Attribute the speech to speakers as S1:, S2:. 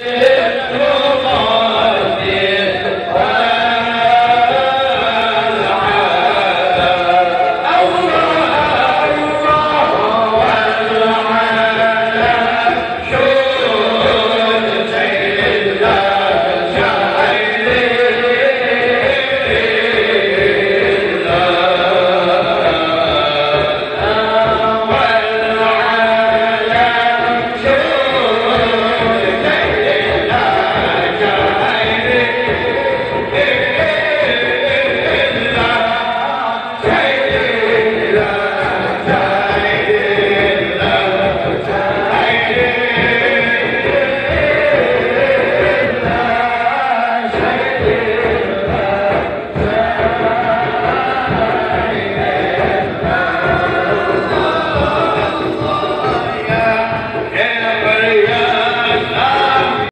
S1: Yeah.